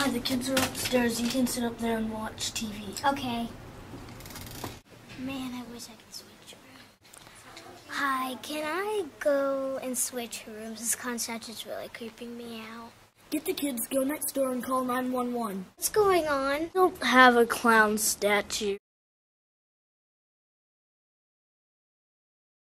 Hi, the kids are upstairs. You can sit up there and watch TV. Okay. Man, I wish I could switch rooms. Hi, can I go and switch rooms? This concept is really creeping me out. Get the kids, go next door and call 911. What's going on? don't have a clown statue.